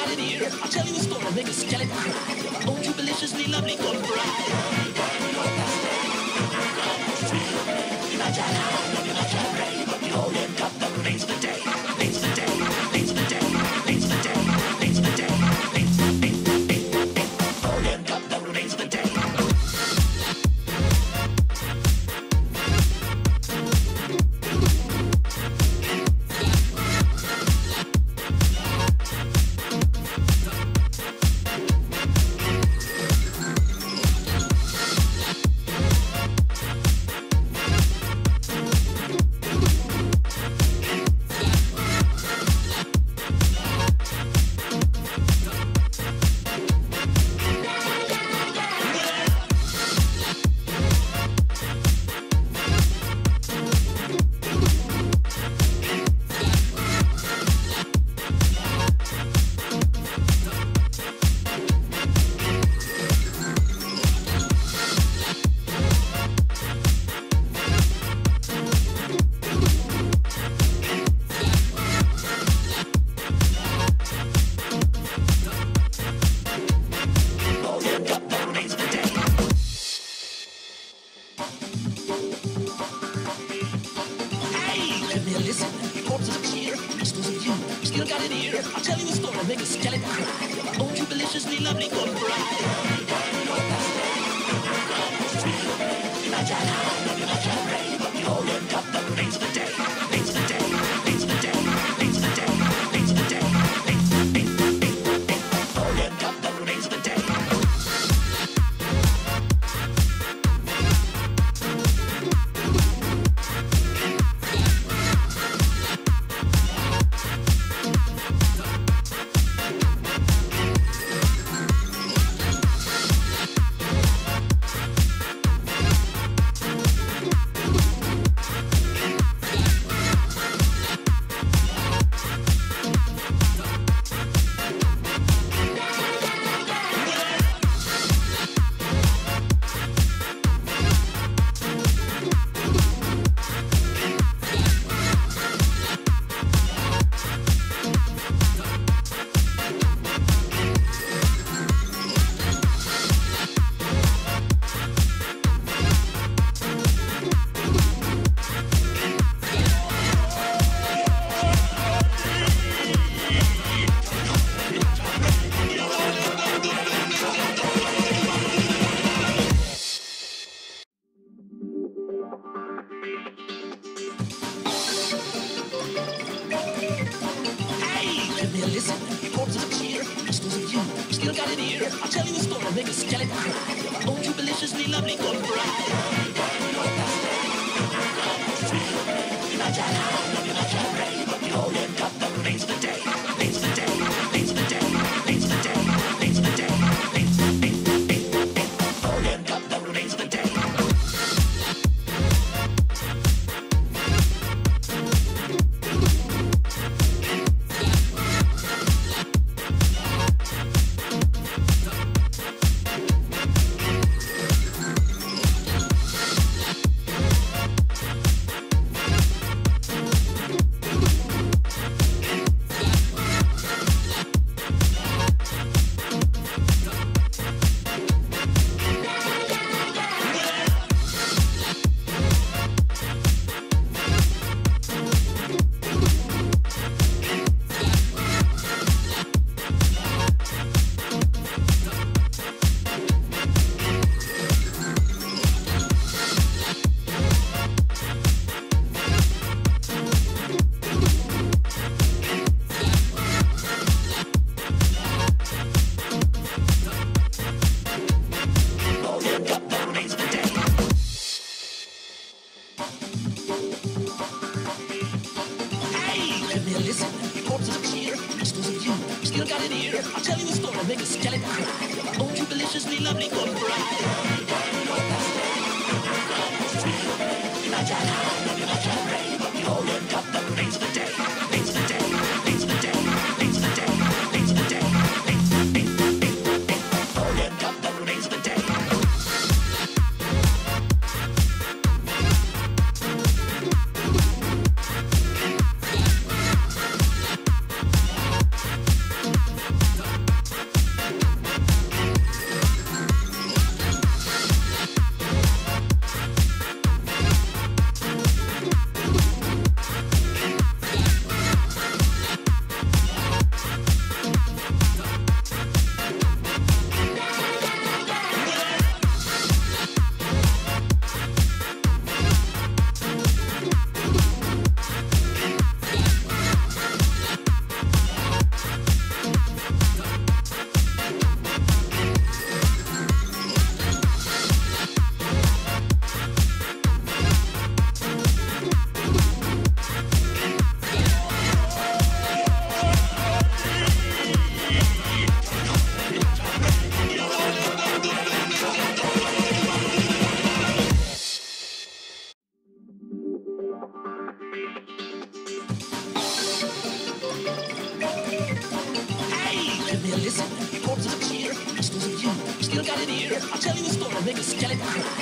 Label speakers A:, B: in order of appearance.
A: got it here. I'll tell you a story, make a skeleton cry. Oh, you deliciously lovely golden bride. Come here, listen. Corpses of cheer, exclusive you. Still got it here. I'll tell you a story, make a skeleton cry. Oh, you deliciously lovely golden bride. Imagine how, you. Still got it here. I'll tell you a story, make a skeleton cry. Oh, you deliciously lovely golden bride. Here, I'll tell you a story, make a skeleton cry. Won't you deliciously lovely come bride? Imagine Yeah.